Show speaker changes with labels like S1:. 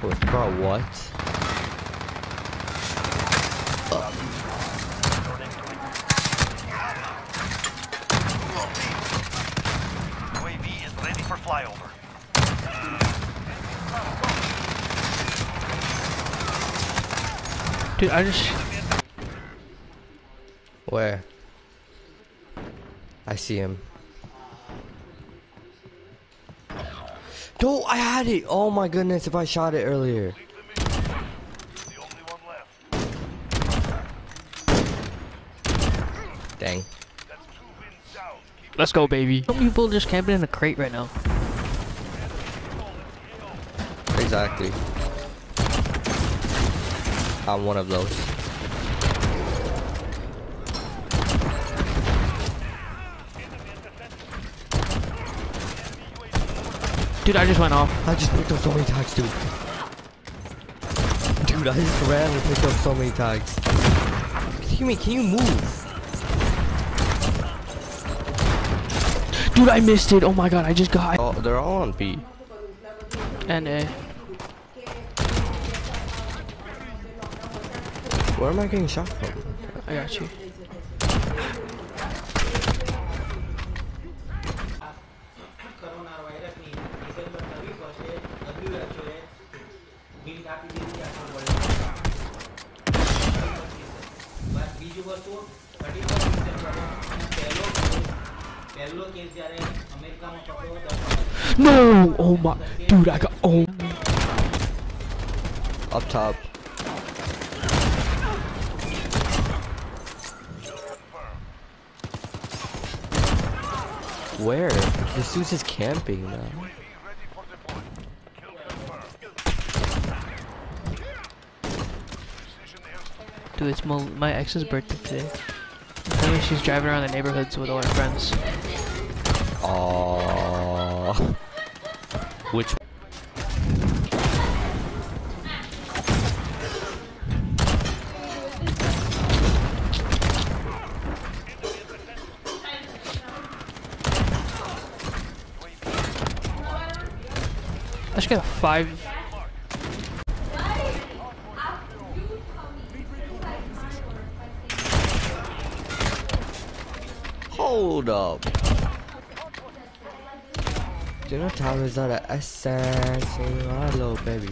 S1: Bro, what?
S2: UAV is ready for flyover.
S3: Dude, I just.
S1: Where? I see him. No, I had it! Oh my goodness, if I shot it earlier.
S2: The only one left.
S1: Dang.
S2: That's two wins down. Keep
S3: Let's go, baby. Some people just camping in a crate right now.
S1: Exactly. I'm one of those.
S3: Dude, I just went off.
S1: I just picked up so many tags, dude. Dude, I just ran and picked up so many tags. Can you, can you move?
S3: Dude, I missed it. Oh my god, I just got.
S1: Oh, they're all on B.
S3: And uh,
S1: Where am I getting shot from?
S3: I got you.
S4: બીજું વસ્તુ thirty first ડિસેમ્બરે પહેલો case પહેલો case જ્યારે અમેરિકામાં પકડ્યો દસ
S3: No! Oh my. Dude, I got. Oh.
S1: Up top. Where? This dude's just camping now.
S3: Dude, it's my, my ex's birthday today. Tell me she's driving around the neighborhoods with all her friends.
S1: Aww. Which?
S3: I should get a five.
S1: Hold up. Do you know time is not an assassin? Hello, baby.